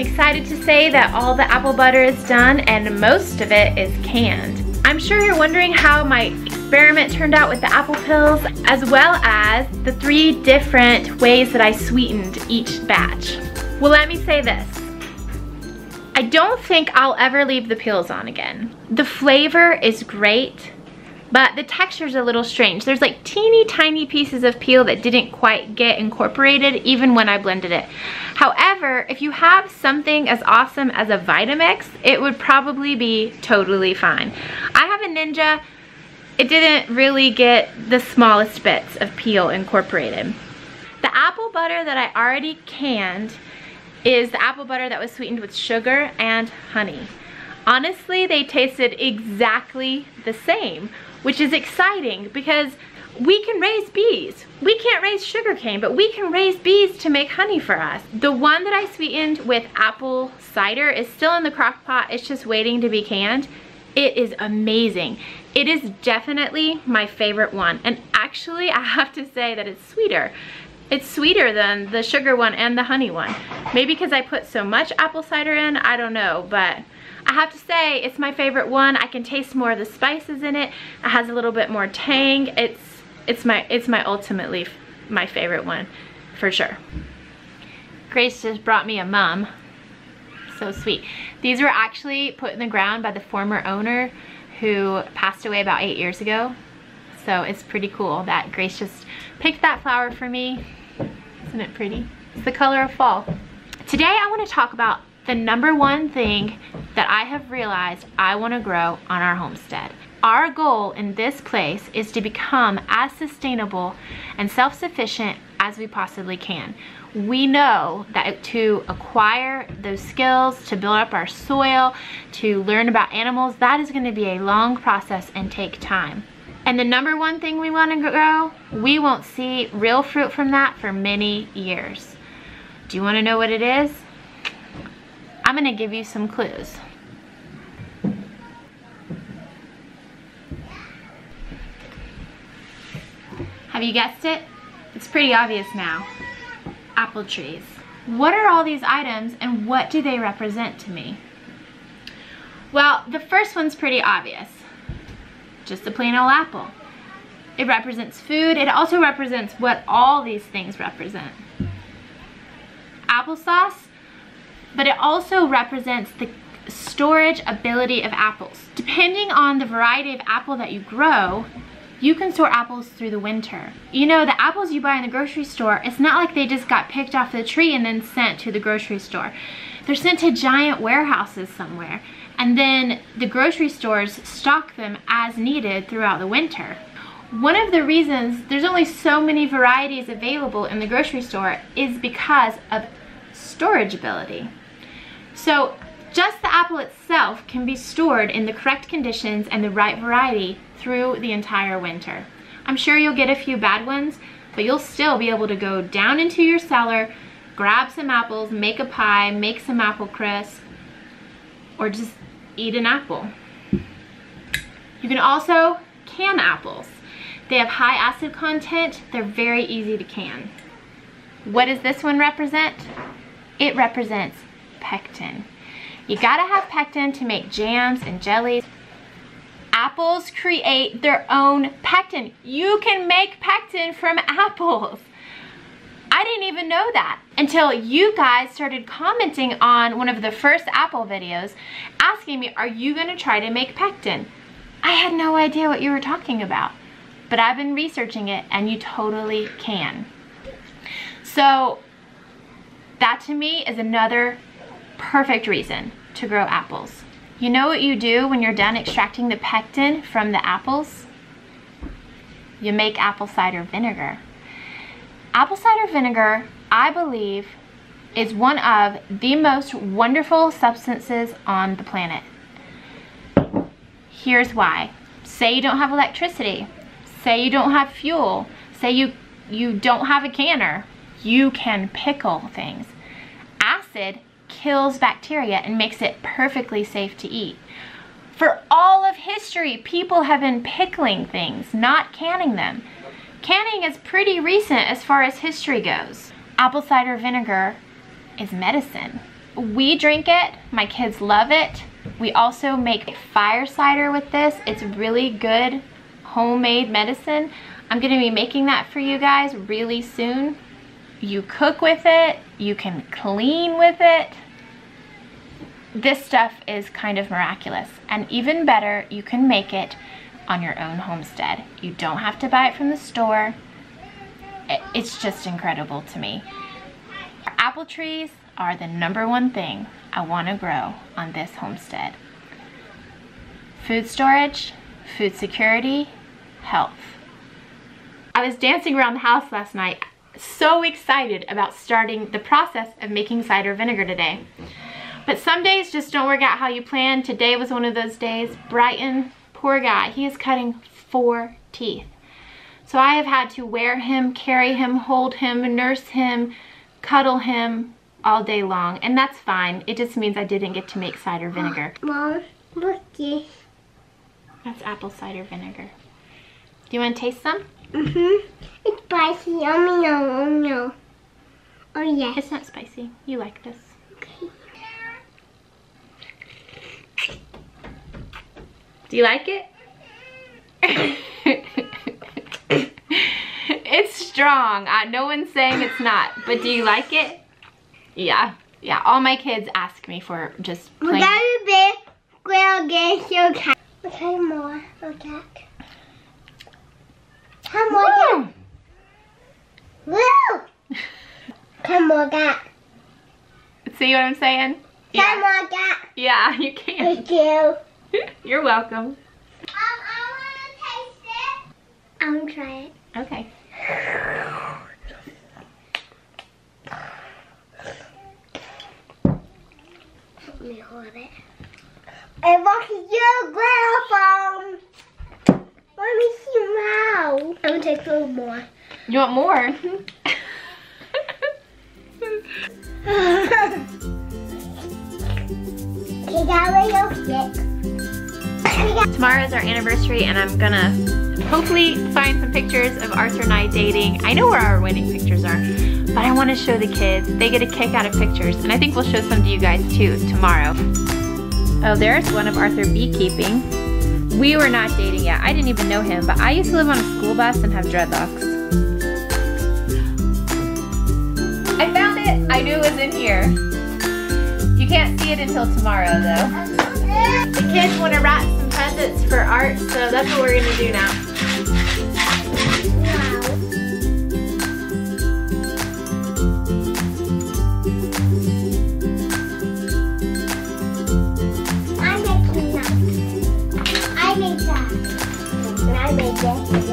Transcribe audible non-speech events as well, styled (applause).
excited to say that all the apple butter is done and most of it is canned. I'm sure you're wondering how my experiment turned out with the apple pills as well as the three different ways that I sweetened each batch. Well, let me say this. I don't think I'll ever leave the peels on again. The flavor is great, but the texture is a little strange. There's like teeny tiny pieces of peel that didn't quite get incorporated even when I blended it. However, if you have something as awesome as a Vitamix, it would probably be totally fine. I have a Ninja, it didn't really get the smallest bits of peel incorporated. The apple butter that I already canned is the apple butter that was sweetened with sugar and honey. Honestly, they tasted exactly the same, which is exciting because we can raise bees. We can't raise sugarcane, but we can raise bees to make honey for us. The one that I sweetened with apple cider is still in the crock pot. It's just waiting to be canned. It is amazing. It is definitely my favorite one. And actually, I have to say that it's sweeter. It's sweeter than the sugar one and the honey one. Maybe because I put so much apple cider in, I don't know, but I have to say it's my favorite one. I can taste more of the spices in it. It has a little bit more tang. It's it's my it's my ultimately my favorite one for sure. Grace just brought me a mum. So sweet. These were actually put in the ground by the former owner who passed away about eight years ago. So it's pretty cool that Grace just picked that flower for me. Isn't it pretty? It's the color of fall. Today I want to talk about the number one thing that I have realized I want to grow on our homestead. Our goal in this place is to become as sustainable and self-sufficient as we possibly can. We know that to acquire those skills, to build up our soil, to learn about animals, that is going to be a long process and take time. And the number one thing we want to grow, we won't see real fruit from that for many years. Do you want to know what it is? I'm going to give you some clues. Have you guessed it? It's pretty obvious now. Apple trees. What are all these items and what do they represent to me? Well, the first one's pretty obvious. Just a plain old apple. It represents food. It also represents what all these things represent. Applesauce, but it also represents the storage ability of apples. Depending on the variety of apple that you grow, you can store apples through the winter. You know, the apples you buy in the grocery store, it's not like they just got picked off the tree and then sent to the grocery store. They're sent to giant warehouses somewhere. And then the grocery stores stock them as needed throughout the winter. One of the reasons there's only so many varieties available in the grocery store is because of storage ability. So just the apple itself can be stored in the correct conditions and the right variety through the entire winter. I'm sure you'll get a few bad ones, but you'll still be able to go down into your cellar, grab some apples, make a pie, make some apple crisp, or just eat an apple. You can also can apples. They have high acid content, they're very easy to can. What does this one represent? It represents pectin. You gotta have pectin to make jams and jellies apples create their own pectin. You can make pectin from (laughs) apples. I didn't even know that until you guys started commenting on one of the first apple videos asking me, are you gonna try to make pectin? I had no idea what you were talking about, but I've been researching it and you totally can. So that to me is another perfect reason to grow apples. You know what you do when you're done extracting the pectin from the apples? You make apple cider vinegar. Apple cider vinegar, I believe, is one of the most wonderful substances on the planet. Here's why. Say you don't have electricity. Say you don't have fuel. Say you, you don't have a canner. You can pickle things. Acid kills bacteria and makes it perfectly safe to eat. For all of history, people have been pickling things, not canning them. Canning is pretty recent as far as history goes. Apple cider vinegar is medicine. We drink it, my kids love it. We also make a fire cider with this. It's really good homemade medicine. I'm gonna be making that for you guys really soon. You cook with it, you can clean with it. This stuff is kind of miraculous. And even better, you can make it on your own homestead. You don't have to buy it from the store. It's just incredible to me. Apple trees are the number one thing I want to grow on this homestead. Food storage, food security, health. I was dancing around the house last night, so excited about starting the process of making cider vinegar today. But some days just don't work out how you plan. Today was one of those days. Brighton, poor guy, he is cutting four teeth. So I have had to wear him, carry him, hold him, nurse him, cuddle him all day long. And that's fine. It just means I didn't get to make cider vinegar. (gasps) Mom, look. That's apple cider vinegar. Do you want to taste some? Mm-hmm. It's spicy. Yummy, no, no. Oh, yes. It's not spicy. You like this. Okay. Do you like it? (laughs) it's strong. Uh, no one's saying it's not. But do you like it? Yeah. Yeah. All my kids ask me for just plain. We got a big squirrel get your cat. Okay, more. Okay. Come on, Woo! (laughs) Come on, cat. See what I'm saying? Come on, cat. Yeah, (laughs) you can. Thank you. (laughs) You're welcome. Um, I want to taste it. I want to try it. Okay. Let me hold it. I want your grandphone. Let me see now. I'm gonna take a little more. You want more? Okay, got real stick. Tomorrow is our anniversary and I'm gonna hopefully find some pictures of Arthur and I dating. I know where our wedding pictures are, but I wanna show the kids. They get a kick out of pictures and I think we'll show some to you guys too tomorrow. Oh, there's one of Arthur beekeeping. We were not dating yet. I didn't even know him, but I used to live on a school bus and have dreadlocks. I found it. I knew it was in here. You can't see it until tomorrow though. The kids want to wrap some presents for Art, so that's what we're gonna do now. Bye, Major.